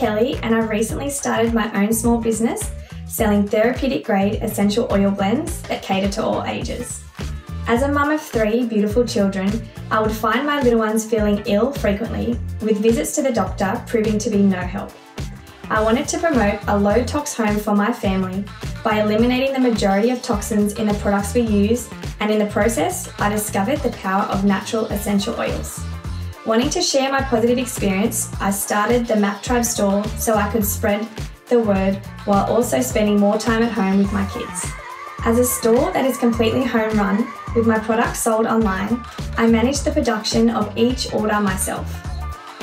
Shelley, and I've recently started my own small business selling therapeutic grade essential oil blends that cater to all ages. As a mum of three beautiful children, I would find my little ones feeling ill frequently, with visits to the doctor proving to be no help. I wanted to promote a low tox home for my family by eliminating the majority of toxins in the products we use, and in the process, I discovered the power of natural essential oils. Wanting to share my positive experience, I started the Mac Tribe store so I could spread the word while also spending more time at home with my kids. As a store that is completely home run with my products sold online, I manage the production of each order myself.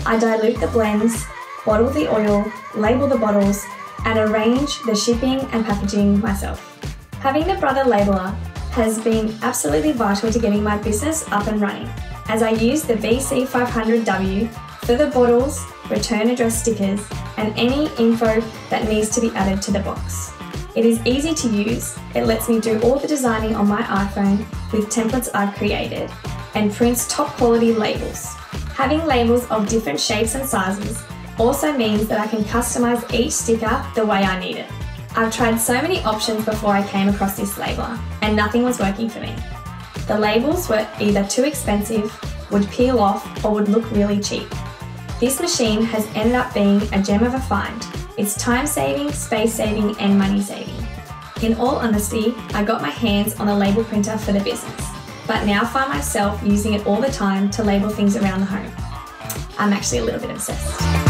I dilute the blends, bottle the oil, label the bottles, and arrange the shipping and packaging myself. Having the brother labeler has been absolutely vital to getting my business up and running, as I use the VC500W for the bottles, return address stickers, and any info that needs to be added to the box. It is easy to use, it lets me do all the designing on my iPhone with templates I've created, and prints top quality labels. Having labels of different shapes and sizes also means that I can customize each sticker the way I need it. I've tried so many options before I came across this labeler, and nothing was working for me. The labels were either too expensive, would peel off, or would look really cheap. This machine has ended up being a gem of a find. It's time saving, space saving, and money saving. In all honesty, I got my hands on a label printer for the business, but now find myself using it all the time to label things around the home. I'm actually a little bit obsessed.